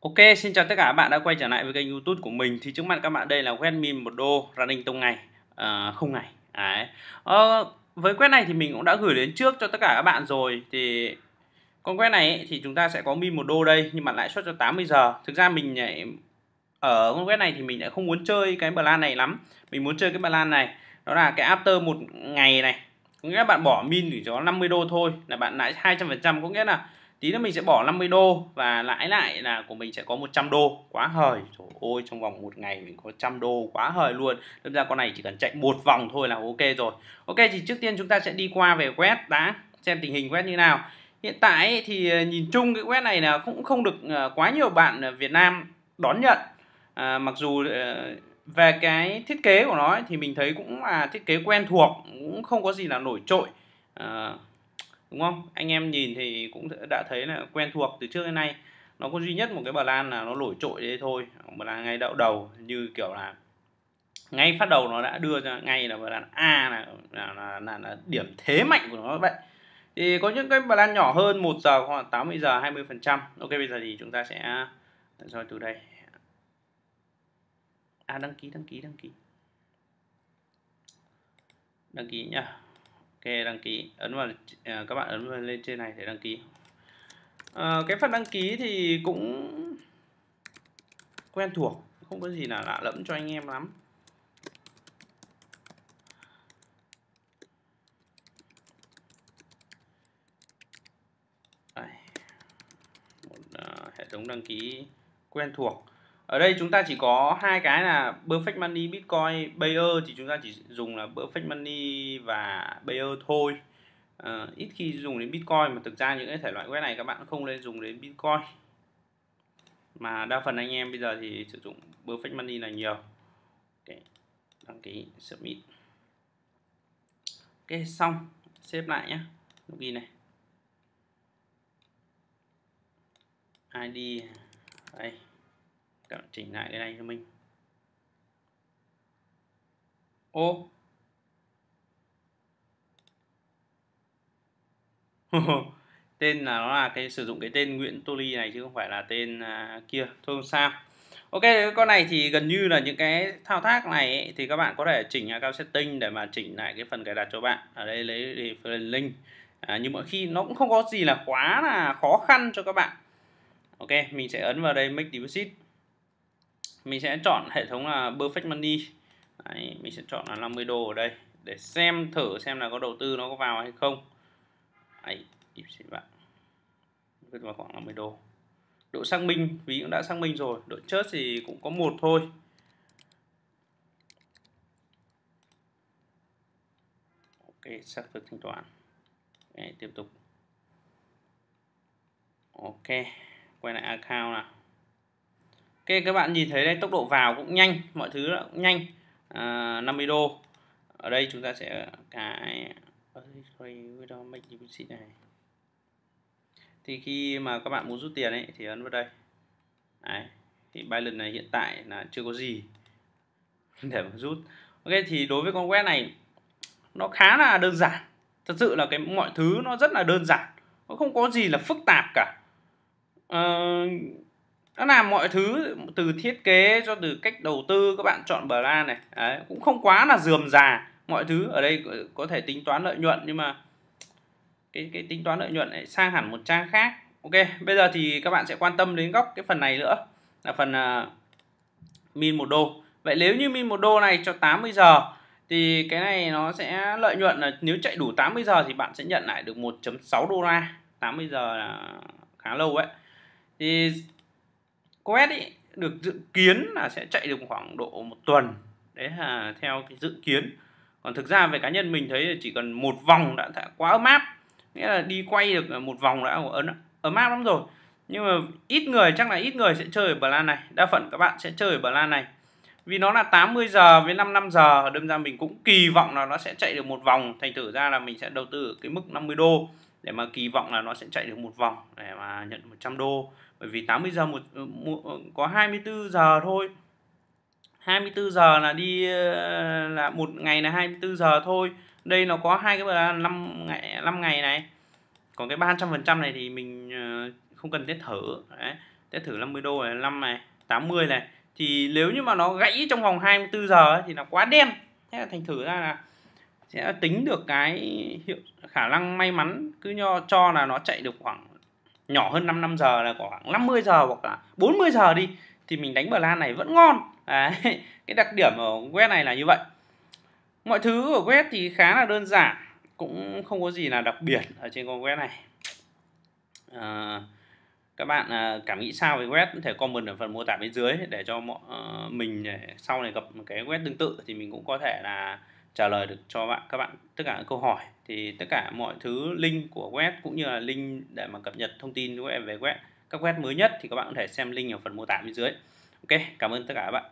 Ok, xin chào tất cả các bạn đã quay trở lại với kênh YouTube của mình. Thì trước mặt các bạn đây là quét min một đô running tông ngày, à, không ngày. Đấy. À, với quét này thì mình cũng đã gửi đến trước cho tất cả các bạn rồi. Thì con quét này ấy, thì chúng ta sẽ có min một đô đây nhưng mà lãi suất cho 80 giờ. Thực ra mình nhảy ở con quét này thì mình lại không muốn chơi cái plan này lắm. Mình muốn chơi cái plan này. Đó là cái after một ngày này. Có nghĩa là bạn bỏ min chỉ cho 50 đô thôi là bạn lãi 200% có nghĩa là tí nữa mình sẽ bỏ 50 đô và lãi lại là của mình sẽ có 100 đô. Quá hời. Trời ơi trong vòng một ngày mình có 100 đô. Quá hời luôn. Thực ra con này chỉ cần chạy một vòng thôi là ok rồi. Ok thì trước tiên chúng ta sẽ đi qua về quét đã xem tình hình quét như nào. Hiện tại thì ờ, nhìn chung cái quét này là cũng không được ờ, quá nhiều bạn Việt Nam đón nhận. À, mặc dù ờ, về cái thiết kế của nó thì mình thấy cũng là thiết kế quen thuộc cũng không có gì là nổi trội. À, đúng không? Anh em nhìn thì cũng đã thấy là quen thuộc từ trước đến nay. Nó có duy nhất một cái bà lan là nó nổi trội đấy thôi. Bà lan ngay đậu đầu như kiểu là ngay phát đầu nó đã đưa ra ngay là bà lan A là là, là, là, là điểm thế mạnh của nó vậy. Thì có những cái bà lan nhỏ hơn 1 giờ khoảng 80 giờ 20 phần trăm. Ok bây giờ thì chúng ta sẽ à, rồi từ đây. À đăng ký đăng ký đăng ký. Đăng ký nhá ok đăng ký. Ấn vào à, các bạn ấn vào lên trên này để đăng ký. À, cái phần đăng ký thì cũng quen thuộc không có gì là lạ lẫm cho anh em lắm. Đây. một uh, hệ thống đăng ký quen thuộc ở đây chúng ta chỉ có hai cái là perfect money bitcoin bayer thì chúng ta chỉ dùng là perfect money và bayer thôi. À, ít khi dùng đến bitcoin mà thực ra những cái thể loại web này các bạn không nên dùng đến bitcoin. Mà đa phần anh em bây giờ thì sử dụng perfect money là nhiều. Okay. đăng ký submit. Ok xong. Xếp lại nhé ghi này. Id đây các bạn chỉnh lại cái này cho mình. Ô. Tên là nó là cái sử dụng cái tên Nguyễn Tô Ly này chứ không phải là tên à, kia. Thôi không sao. Ok con này thì gần như là những cái thao tác này ấy, thì các bạn có thể chỉnh cao setting để mà chỉnh lại cái phần cài đặt cho bạn. Ở đây lấy phần link. À, nhưng mà khi nó cũng không có gì là quá là khó khăn cho các bạn. Ok mình sẽ ấn vào đây make deposit mình sẽ chọn hệ thống là perfect money. Đấy, mình sẽ chọn là 50 đô ở đây để xem thử xem là có đầu tư nó có vào hay không. Đấy, xin bạn vứt vào khoảng 50 đô. Độ xác minh ví cũng đã xác minh rồi độ chớt thì cũng có một thôi. Ok xác thực thanh toán. Đấy, tiếp tục. Ok quay lại account nào. Ok các bạn nhìn thấy đây tốc độ vào cũng nhanh mọi thứ cũng nhanh. À, 50 đô. Ở đây chúng ta sẽ cái này. Thì khi mà các bạn muốn rút tiền ấy thì ấn vào đây. Đấy. thì balance này hiện tại là chưa có gì để mà rút. Ok thì đối với con web này nó khá là đơn giản. Thật sự là cái mọi thứ nó rất là đơn giản. Nó không có gì là phức tạp cả. Uh, nó làm mọi thứ từ thiết kế cho từ cách đầu tư các bạn chọn plan này. Đấy, cũng không quá là dườm già. Mọi thứ ở đây có thể tính toán lợi nhuận nhưng mà cái cái tính toán lợi nhuận này sang hẳn một trang khác. Ok bây giờ thì các bạn sẽ quan tâm đến góc cái phần này nữa. Là phần uh, min một đô. Vậy nếu như min một đô này cho 80 giờ thì cái này nó sẽ lợi nhuận là nếu chạy đủ 80 giờ thì bạn sẽ nhận lại được 1.6 đô la. 80 giờ là khá lâu ấy. Thì quét ý, được dự kiến là sẽ chạy được khoảng độ một tuần. Đấy là theo cái dự kiến. Còn thực ra về cá nhân mình thấy là chỉ cần một vòng đã quá ấm áp nghĩa là đi quay được một vòng đã ấn ấm áp lắm rồi. Nhưng mà ít người chắc là ít người sẽ chơi ở lan này. Đa phần các bạn sẽ chơi ở lan này. Vì nó là 80 giờ với 55 giờ đâm ra mình cũng kỳ vọng là nó sẽ chạy được một vòng. Thành thử ra là mình sẽ đầu tư ở cái mức 50 đô để mà kỳ vọng là nó sẽ chạy được một vòng để mà nhận 100 đô bởi vì 80 giờ một, ờ, một ờ, có 24 giờ thôi. 24 giờ là đi ờ, là một ngày là 24 giờ thôi. Đây nó có hai cái 5 ngày 5 ngày này. Còn cái 300 phần trăm này thì mình không cần test thử. Đấy test thử 50 đô này 5 này 80 này. Thì nếu như mà nó gãy trong vòng 24 giờ ấy, thì nó quá đen. Thế là thành thử ra là sẽ tính được cái hiệu khả năng may mắn cứ nho cho là nó chạy được khoảng nhỏ hơn 5 năm giờ là khoảng 50 giờ hoặc là 40 giờ đi thì mình đánh bờ lan này vẫn ngon. Đấy, cái đặc điểm ở web này là như vậy. Mọi thứ ở web thì khá là đơn giản cũng không có gì là đặc biệt ở trên con web này. À, các bạn à, cảm nghĩ sao về web? Có thể comment ở phần mô tả bên dưới để cho mọi ờ, mình sau này gặp một cái web tương tự thì mình cũng có thể là trả lời được cho bạn, các bạn, tất cả các câu hỏi. Thì tất cả mọi thứ link của web cũng như là link để mà cập nhật thông tin của em về web, các web mới nhất thì các bạn có thể xem link ở phần mô tả bên dưới. Ok, cảm ơn tất cả các bạn.